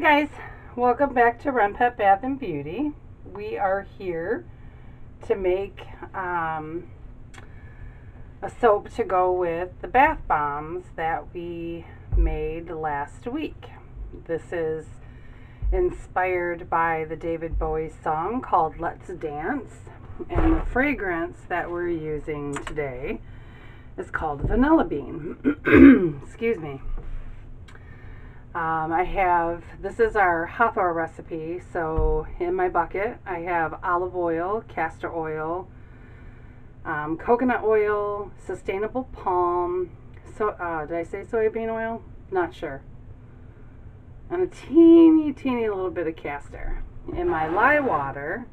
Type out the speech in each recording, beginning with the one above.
Hey guys, welcome back to Renpet Bath and Beauty. We are here to make um, a soap to go with the bath bombs that we made last week. This is inspired by the David Bowie song called Let's Dance and the fragrance that we're using today is called Vanilla Bean. Excuse me. Um, I have, this is our Hathor recipe, so in my bucket I have olive oil, castor oil, um, coconut oil, sustainable palm, so, uh, did I say soybean oil? Not sure. And a teeny, teeny little bit of castor. In my lye water,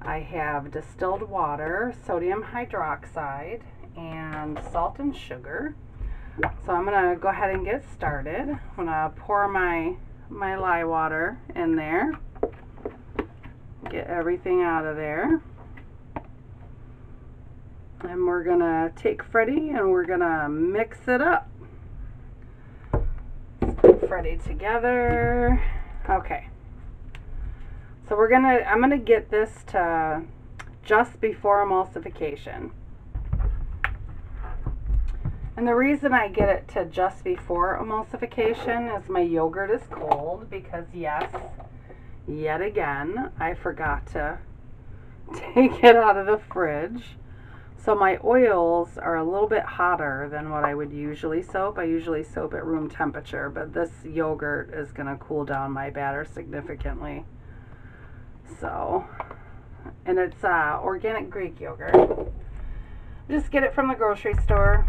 I have distilled water, sodium hydroxide, and salt and sugar. So I'm going to go ahead and get started. I'm going to pour my, my lye water in there. Get everything out of there. And we're going to take Freddie and we're going to mix it up. Freddie together. Okay. So we're going to, I'm going to get this to just before emulsification. And the reason I get it to just before emulsification is my yogurt is cold because yes, yet again, I forgot to take it out of the fridge. So my oils are a little bit hotter than what I would usually soap. I usually soap at room temperature, but this yogurt is going to cool down my batter significantly. So, and it's uh, organic Greek yogurt. Just get it from the grocery store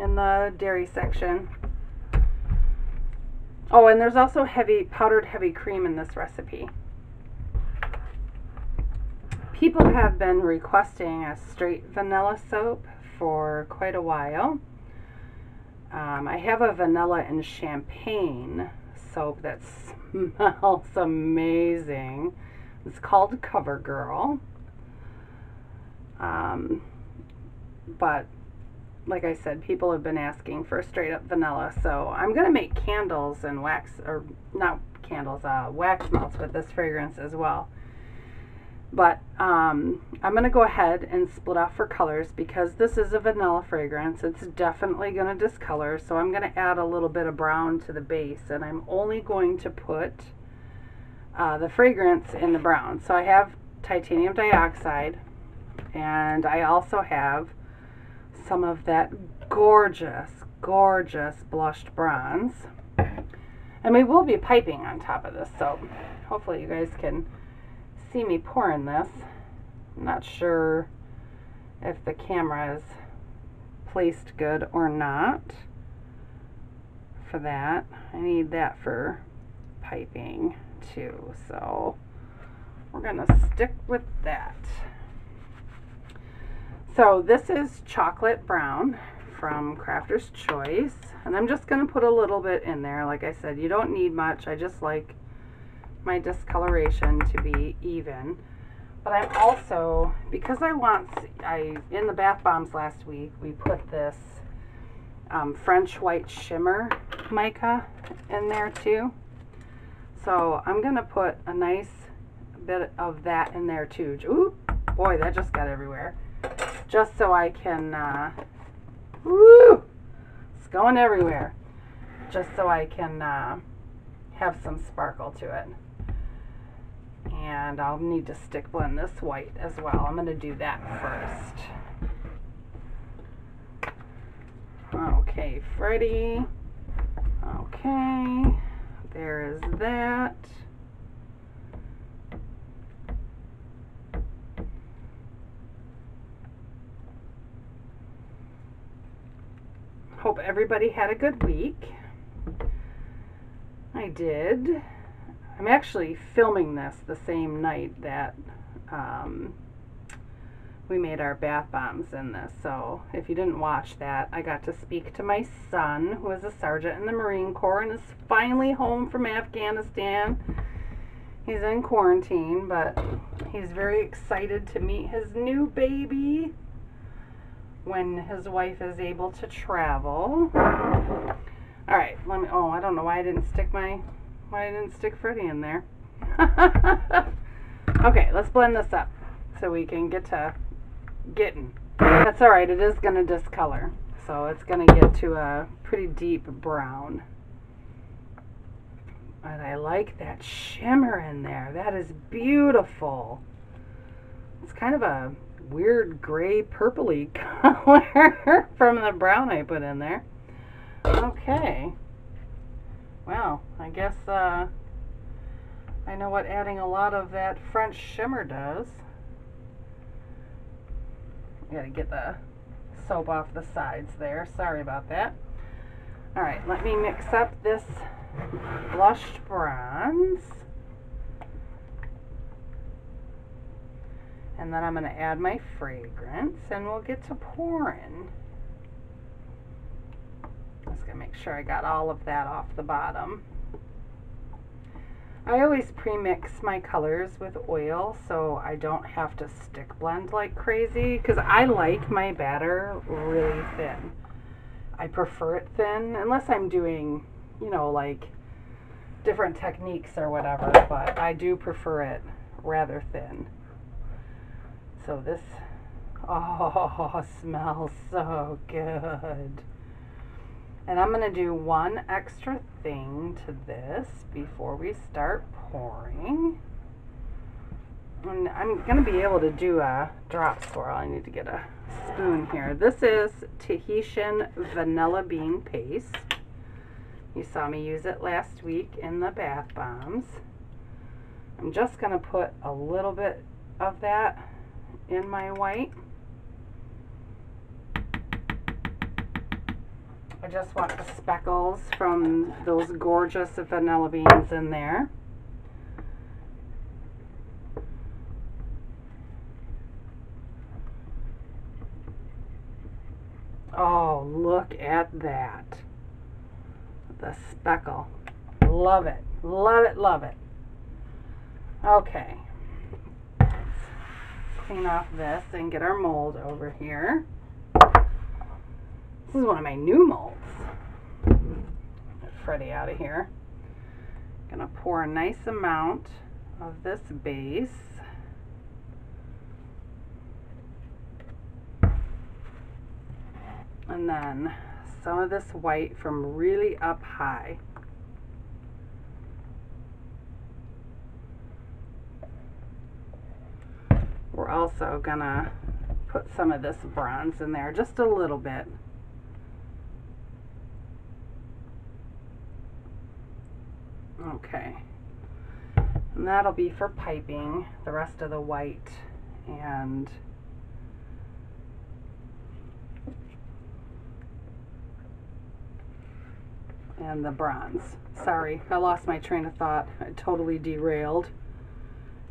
in the dairy section. Oh, and there's also heavy powdered heavy cream in this recipe. People have been requesting a straight vanilla soap for quite a while. Um, I have a vanilla and champagne soap that smells amazing. It's called CoverGirl. Um, but like I said, people have been asking for straight up vanilla. So I'm going to make candles and wax, or not candles, uh, wax melts with this fragrance as well. But um, I'm going to go ahead and split off for colors because this is a vanilla fragrance. It's definitely going to discolor. So I'm going to add a little bit of brown to the base. And I'm only going to put uh, the fragrance in the brown. So I have titanium dioxide. And I also have some of that gorgeous, gorgeous blushed bronze. And we will be piping on top of this, so hopefully you guys can see me pouring this. I'm not sure if the camera is placed good or not for that. I need that for piping too, so we're going to stick with that. So this is chocolate brown from Crafter's Choice. And I'm just going to put a little bit in there. Like I said, you don't need much. I just like my discoloration to be even. But I'm also, because I want, I in the bath bombs last week, we put this um, French white shimmer mica in there too. So I'm going to put a nice bit of that in there too. Ooh, boy, that just got everywhere just so I can, uh, woo, it's going everywhere, just so I can uh, have some sparkle to it. And I'll need to stick blend this white as well. I'm going to do that first. Okay, Freddie. Okay, there is that. Everybody had a good week. I did. I'm actually filming this the same night that um, we made our bath bombs in this. So if you didn't watch that, I got to speak to my son, who is a sergeant in the Marine Corps and is finally home from Afghanistan. He's in quarantine, but he's very excited to meet his new baby when his wife is able to travel. All right, let me, oh, I don't know why I didn't stick my why I didn't stick Freddie in there. okay, let's blend this up so we can get to getting. That's alright, it is going to discolor. So it's going to get to a pretty deep brown. But I like that shimmer in there. That is beautiful. It's kind of a weird gray purpley color from the brown I put in there. Okay. Well, I guess uh, I know what adding a lot of that French shimmer does. Gotta get the soap off the sides there. Sorry about that. Alright, let me mix up this blushed bronze. And then I'm going to add my fragrance and we'll get to pouring. Just going to make sure I got all of that off the bottom. I always pre-mix my colors with oil so I don't have to stick blend like crazy because I like my batter really thin. I prefer it thin unless I'm doing, you know, like different techniques or whatever, but I do prefer it rather thin. So this, oh, smells so good. And I'm going to do one extra thing to this before we start pouring. And I'm going to be able to do a drop swirl. I need to get a spoon here. This is Tahitian vanilla bean paste. You saw me use it last week in the bath bombs. I'm just going to put a little bit of that in my white. I just want the speckles from those gorgeous vanilla beans in there. Oh, look at that. The speckle. Love it. Love it, love it. Okay. Clean off this and get our mold over here. This is one of my new molds. Get Freddie out of here. Gonna pour a nice amount of this base. And then some of this white from really up high. We're also gonna put some of this bronze in there, just a little bit. Okay. And that'll be for piping, the rest of the white and and the bronze. Sorry, I lost my train of thought. I totally derailed.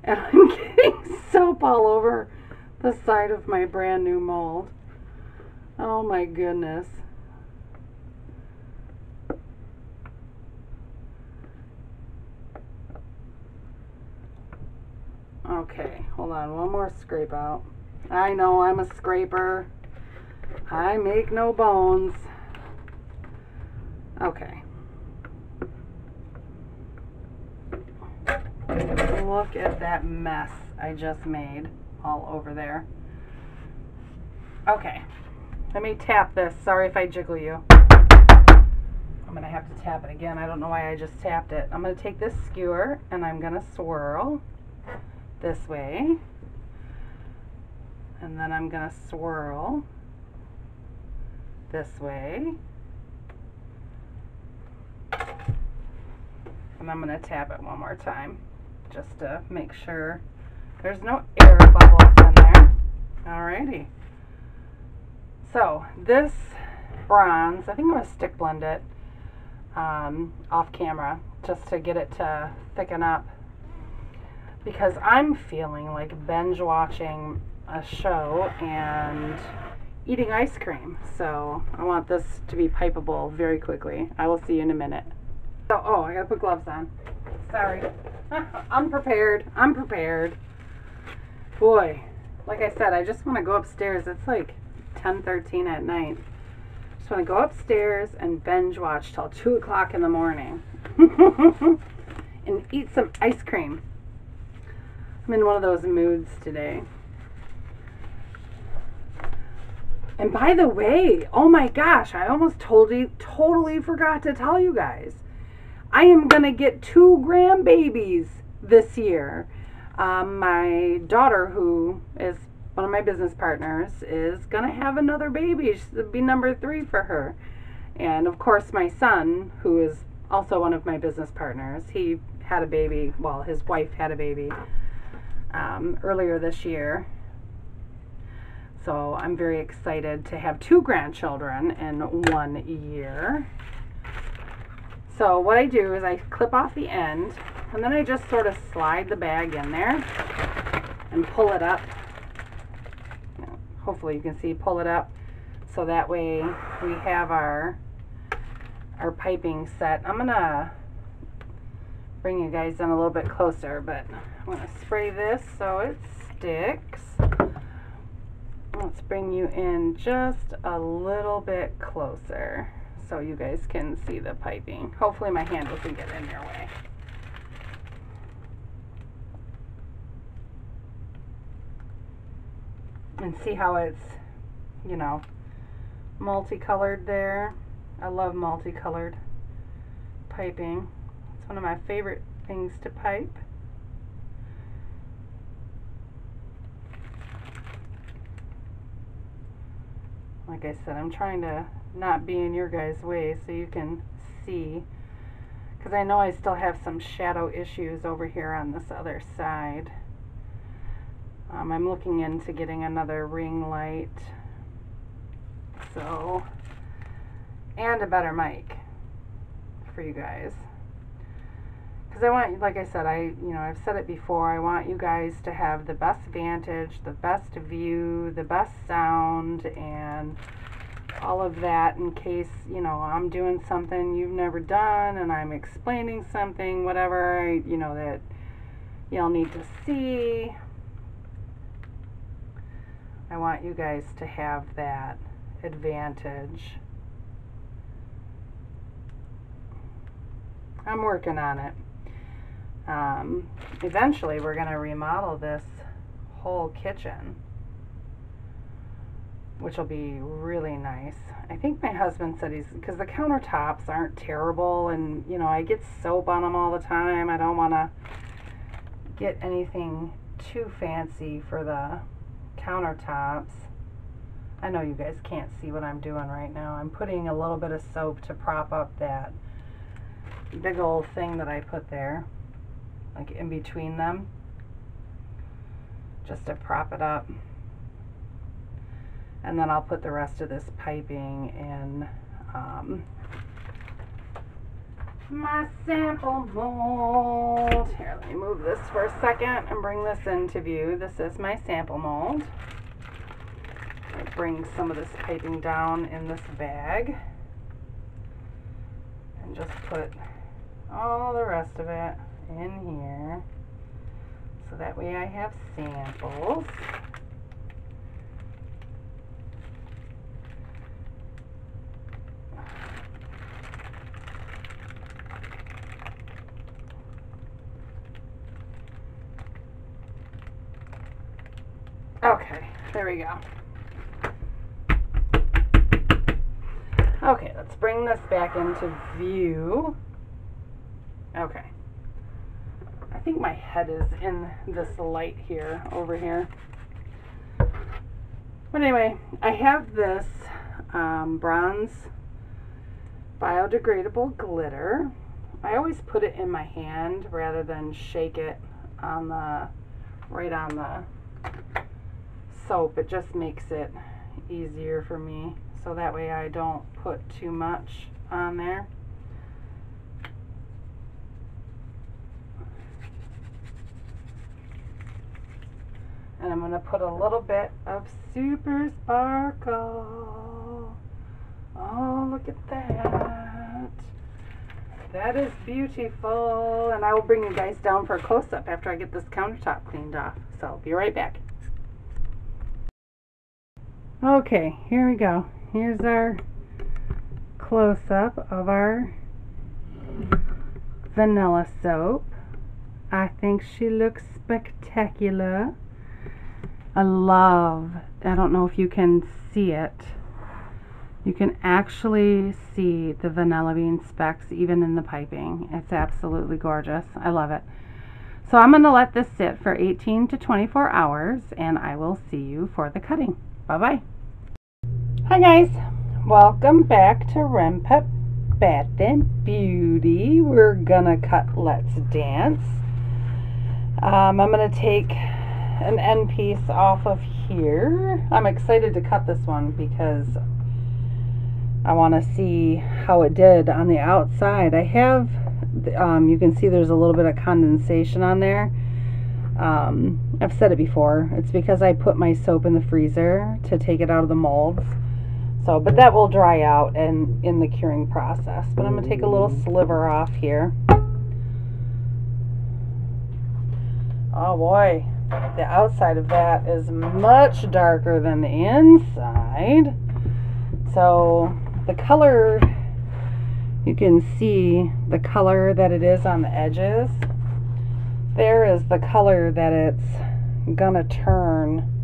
And I'm getting soap all over the side of my brand new mold. Oh my goodness. Okay, hold on, one more scrape out. I know I'm a scraper. I make no bones. Okay. Look at that mess I just made all over there. Okay, let me tap this. Sorry if I jiggle you. I'm going to have to tap it again. I don't know why I just tapped it. I'm going to take this skewer and I'm going to swirl this way. And then I'm going to swirl this way. And I'm going to tap it one more time just to make sure there's no air bubbles in there. Alrighty. So this bronze, I think I'm going to stick blend it um, off camera just to get it to thicken up because I'm feeling like binge watching a show and eating ice cream. So I want this to be pipeable very quickly. I will see you in a minute. So, oh, I gotta put gloves on. Sorry. unprepared. Unprepared. Boy, like I said, I just want to go upstairs. It's like 10, 13 at night. Just want to go upstairs and binge watch till 2 o'clock in the morning. and eat some ice cream. I'm in one of those moods today. And by the way, oh my gosh, I almost totally, totally forgot to tell you guys. I am going to get two grandbabies this year. Um, my daughter, who is one of my business partners, is going to have another baby. She'll be number three for her. And of course, my son, who is also one of my business partners, he had a baby, well, his wife had a baby um, earlier this year. So I'm very excited to have two grandchildren in one year. So what I do is I clip off the end and then I just sort of slide the bag in there and pull it up. Hopefully you can see pull it up so that way we have our our piping set. I'm gonna bring you guys in a little bit closer but I'm gonna spray this so it sticks. Let's bring you in just a little bit closer so you guys can see the piping. Hopefully my hand doesn't get in your way. And see how it's, you know, multicolored there. I love multicolored piping. It's one of my favorite things to pipe. Like I said, I'm trying to not be in your guys' way so you can see. Because I know I still have some shadow issues over here on this other side. Um, I'm looking into getting another ring light. So, and a better mic for you guys. Because I want, like I said, I, you know, I've said it before, I want you guys to have the best vantage, the best view, the best sound, and all of that in case, you know, I'm doing something you've never done and I'm explaining something, whatever, you know, that y'all need to see. I want you guys to have that advantage. I'm working on it. Um, eventually, we're going to remodel this whole kitchen which will be really nice. I think my husband said he's, because the countertops aren't terrible, and, you know, I get soap on them all the time. I don't want to get anything too fancy for the countertops. I know you guys can't see what I'm doing right now. I'm putting a little bit of soap to prop up that big old thing that I put there, like in between them, just to prop it up and then I'll put the rest of this piping in um, my sample mold. Here, let me move this for a second and bring this into view. This is my sample mold. Bring some of this piping down in this bag and just put all the rest of it in here so that way I have samples. Okay, there we go. Okay, let's bring this back into view. Okay. I think my head is in this light here, over here. But anyway, I have this um, bronze biodegradable glitter. I always put it in my hand rather than shake it on the, right on the soap. It just makes it easier for me. So that way I don't put too much on there. And I'm going to put a little bit of Super Sparkle. Oh, look at that. That is beautiful. And I will bring you guys down for a close-up after I get this countertop cleaned off. So, I'll be right back. Okay, here we go. Here's our close-up of our vanilla soap. I think she looks spectacular. I love, I don't know if you can see it. You can actually see the vanilla bean specks even in the piping. It's absolutely gorgeous. I love it. So I'm going to let this sit for 18 to 24 hours and I will see you for the cutting. Bye-bye. Hi guys. Welcome back to Renpet Bath and Beauty. We're to cut Let's Dance. Um, I'm to take an end piece off of here. I'm excited to cut this one because I want to see how it did on the outside. I have, um, you can see there's a little bit of condensation on there. Um, I've said it before. It's because I put my soap in the freezer to take it out of the molds. So, but that will dry out and in the curing process. But I'm going to take a little sliver off here. Oh boy, the outside of that is much darker than the inside. So the color, you can see the color that it is on the edges. There is the color that it's gonna turn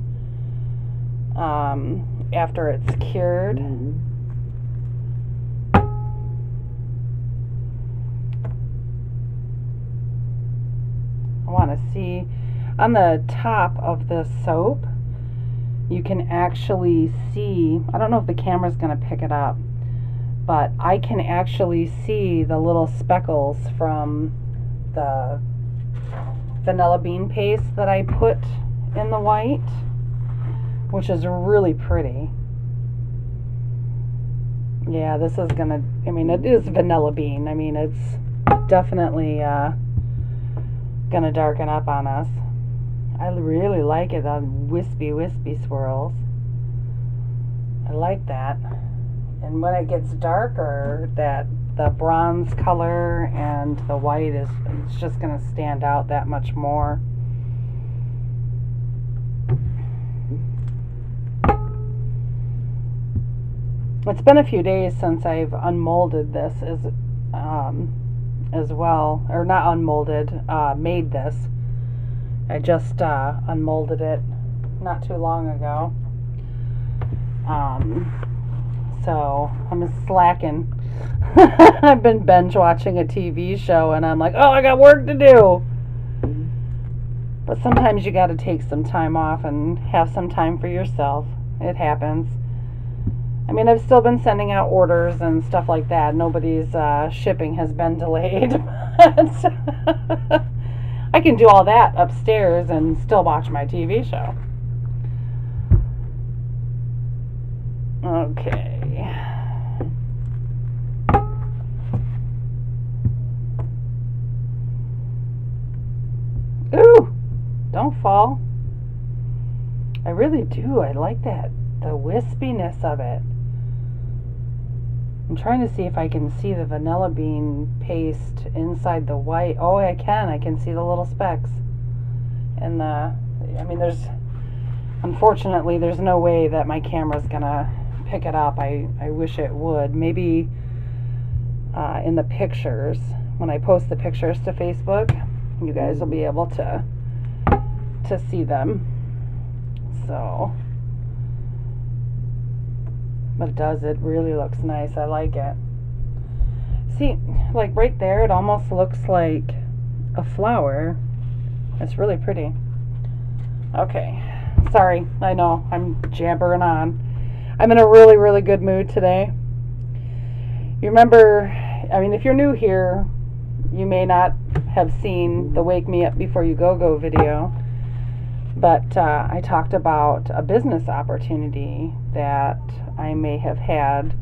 um, after it's cured. I want to see on the top of the soap you can actually see I don't know if the camera's going to pick it up but I can actually see the little speckles from the vanilla bean paste that I put in the white which is really pretty. Yeah this is gonna I mean it is vanilla bean. I mean it's definitely uh, gonna darken up on us. I really like it on wispy wispy swirls. I like that. And when it gets darker that the bronze color and the white is it's just going to stand out that much more it's been a few days since I've unmolded this as um, as well or not unmolded uh, made this I just uh, unmolded it not too long ago. Um, so I'm slacking. I've been binge watching a TV show and I'm like, oh, I got work to do. But sometimes you got to take some time off and have some time for yourself. It happens. I mean, I've still been sending out orders and stuff like that. Nobody's uh, shipping has been delayed. I can do all that upstairs and still watch my TV show. Okay. Ooh! Don't fall. I really do. I like that. The wispiness of it. I'm trying to see if I can see the vanilla bean paste inside the white. Oh, I can. I can see the little specks. And the, I mean, there's, unfortunately, there's no way that my camera's going to pick it up. I, I wish it would. Maybe uh, in the pictures, when I post the pictures to Facebook, you guys will be able to, to see them. So but it does it really looks nice. I like it. See like right there it almost looks like a flower. It's really pretty. Okay. Sorry. I know. I'm jabbering on. I'm in a really really good mood today. You remember I mean if you're new here you may not have seen the wake me up before you go go video but uh, I talked about a business opportunity that I may have had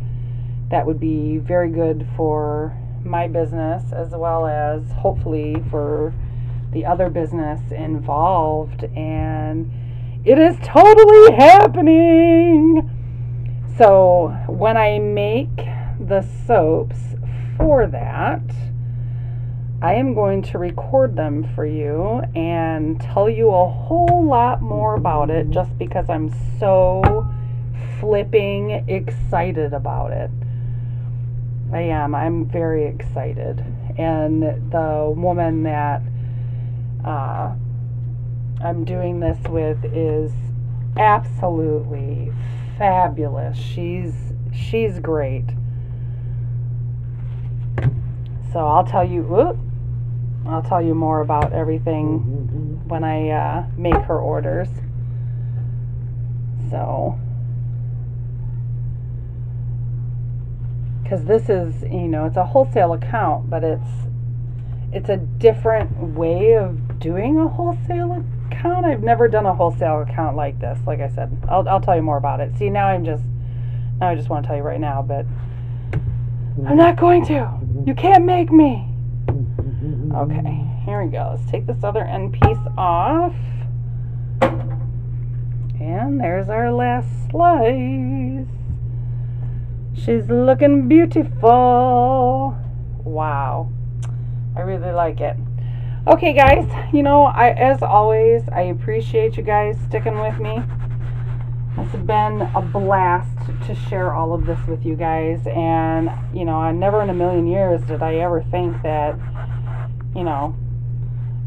that would be very good for my business as well as hopefully for the other business involved. And it is totally happening. So when I make the soaps for that, I am going to record them for you and tell you a whole lot more about it just because I'm so flipping excited about it. I am. I'm very excited. And the woman that uh, I'm doing this with is absolutely fabulous. She's she's great. So I'll tell you. Whoop, I'll tell you more about everything mm-hmm, mm-hmm. when I uh, make her orders. So, because this is, you know, it's a wholesale account, but it's it's a different way of doing a wholesale account. I've never done a wholesale account like this. Like I said, I'll I'll tell you more about it. See, now I'm just now I just want to tell you right now, but I'm mm-hmm. not going to. You can't make me. Okay, here we go. Let's take this other end piece off. And there's our last slice. She's looking beautiful. Wow. I really like it. Okay, guys, you know, I as always, I appreciate you guys sticking with me. It's been a blast to share all of this with you guys, and you know, I never in a million years did I ever think that, you know,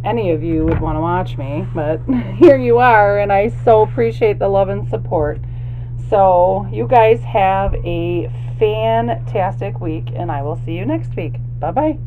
any of you would want to watch me, but here you are, and I so appreciate the love and support. So, you guys have a fantastic week, and I will see you next week. Bye bye.